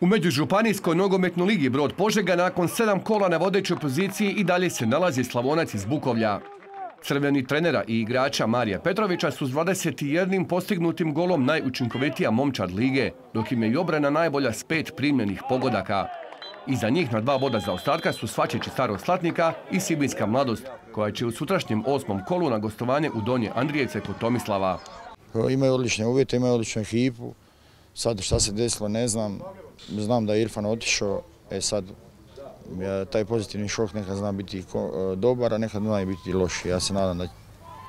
U Međužupanijskoj nogometnoj ligi Brod Požega nakon sedam kola na vodećoj poziciji i dalje se nalazi Slavonac iz Bukovlja. Crveni trenera i igrača Marija Petrovića su s 21 postignutim golom najučinkovitija momčad lige, dok im je i obrana najbolja s pet primljenih pogodaka. Iza njih na dva za ostatka su svačeći starog slatnika i Sibinska mladost, koja će u sutrašnjem osmom kolu na gostovanje u Donje Andrijevce kod Tomislava. Imaju odlične uvjete, imaju odličnu ekipu. Sad šta se desilo ne znam. Znam da je Irfan otišao, e sad taj pozitivni šok nekad zna biti e, dobar, a nekad zna biti loš. Ja se nadam da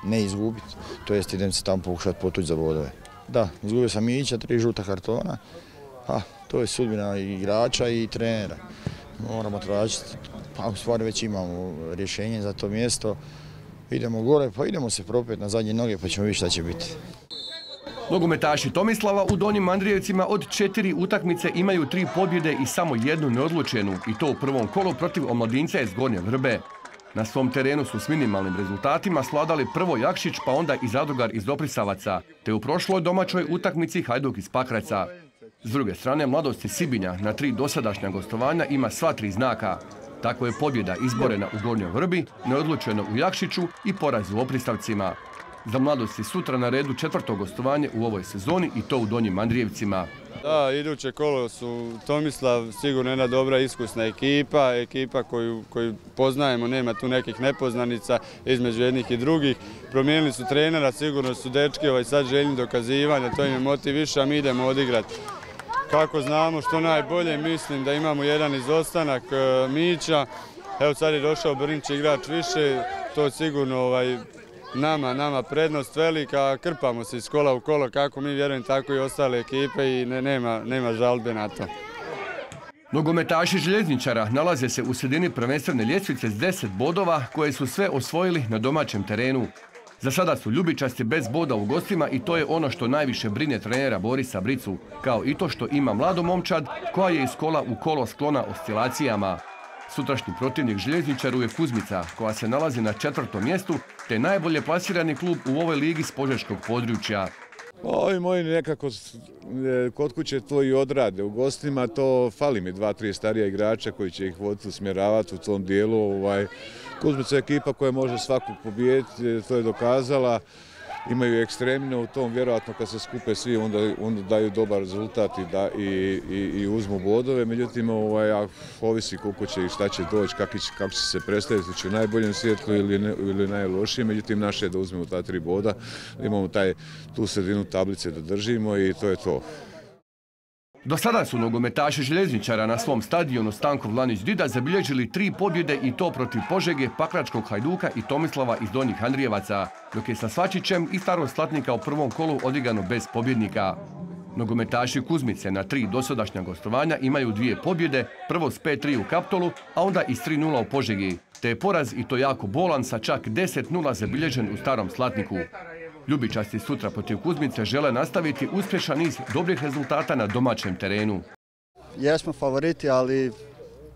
ne izgubiti, to jest idem se tamo pokušati potući za bodove. Da, izgubio sam Ića, tri žuta kartona, pa to je sudbina igrača i trenera. Moramo tražiti, pa u stvari već imamo rješenje za to mjesto. Idemo gore, pa idemo se propet na zadnje noge pa ćemo vidjeti šta će biti. Nogometaši Tomislava u Donjim Andrijevcima od četiri utakmice imaju tri pobjede i samo jednu neodlučenu i to u prvom kolu protiv omladinca iz Gornje Vrbe. Na svom terenu su s minimalnim rezultatima sladali prvo Jakšić pa onda i zadrugar iz Doprisavaca, te u prošloj domaćoj utakmici Hajduk iz Pakraca. S druge strane, mladosti Sibinja na tri dosadašnja gostovanja ima sva tri znaka. Tako je pobjeda izborena u Gornjoj Vrbi, neodlučeno u Jakšiću i poraz u Opristavcima. Za mladosti sutra na redu četvrto gostovanje u ovoj sezoni i to u Donjim Andrijevcima. Da, iduće kolo su Tomislav sigurno jedna dobra iskusna ekipa, ekipa koju, koju poznajemo, nema tu nekih nepoznanica između jednih i drugih. Promijenili su trenera, sigurno su dečki ovaj sad željni dokazivanja, to im je motiv više, a mi idemo odigrati. Kako znamo što najbolje, mislim da imamo jedan izostanak e, Mića. Evo sad je došao Brnić igrač više, to sigurno ovaj, nama, nama prednost velika, krpamo se iz kola u kolo kako mi vjerujem tako i ostale ekipe i nema, nema žalbe na to. Nogometaši željezničara nalaze se u sredini prvenstvene ljestvice s 10 bodova koje su sve osvojili na domaćem terenu. Za sada su ljubičasti bez boda u gostima i to je ono što najviše brine trenera Borisa Bricu, kao i to što ima mlado momčad koja je iz kola u kolo sklona oscilacijama. Sutrašnji protivnik željezničaru je Kuzmica, koja se nalazi na četvrtom mjestu, te najbolje plasirani klub u ovoj ligi s požeškog područja. Ovi moji nekako e, kod kuće to i odrade. U gostima to fali mi dva, tri starija igrača koji će ih voditi, usmjeravati u tom dijelu. Ovaj, Kuzmica je ekipa koja može svakog pobijediti, to je dokazala imaju ekstremne u tom, vjerojatno kad se skupe svi onda, daju dobar rezultat i, uzmu bodove, međutim ovaj, ovisi koliko će i šta će doći, kako će, se predstaviti, će u najboljem svijetlu ili, najlošijem, međutim naše je da uzmemo ta tri boda, imamo tu sredinu tablice da držimo i to je to. Do sada su nogometaši željezničara na svom stadionu Stankov Lanić Dida zabilježili tri pobjede i to protiv Požege, Pakračkog Hajduka i Tomislava iz Donjih Andrijevaca, dok je sa Svačićem i Starog Slatnika u prvom kolu odigano bez pobjednika. Nogometaši Kuzmice na tri dosadašnja gostovanja imaju dvije pobjede, prvo s 5-3 u Kaptolu, a onda i s 3-0 u Požegi, te je poraz i to jako bolan sa čak 10-0 zabilježen u Starom Slatniku. Ljubičasti sutra protiv Kuzmice žele nastaviti uspješan niz dobrih rezultata na domaćem terenu. Jesmo favoriti, ali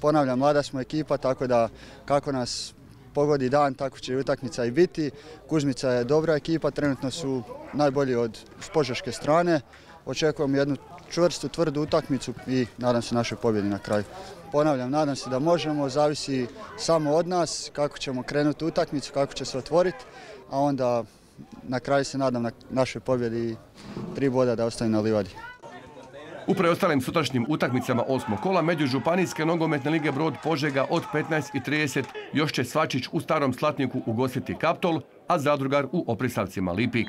ponavljam, mlada smo ekipa, tako da kako nas pogodi dan, tako će utakmica i biti. Kuzmica je dobra ekipa, trenutno su najbolji od spožeške strane. Očekujemo jednu čvrstu, tvrdu utakmicu i nadam se našoj pobjedi na kraju. Ponavljam, nadam se da možemo, zavisi samo od nas kako ćemo krenuti utakmicu, kako će se otvoriti, a onda na kraju se nadam na našoj pobjedi i tri boda da ostane na livadi. U preostalim sutrašnjim utakmicama osmog kola među Županijske nogometne lige Brod Požega od 15.30 još će Svačić u Starom Slatniku ugostiti Kaptol, a Zadrugar u Oprisavcima Lipik.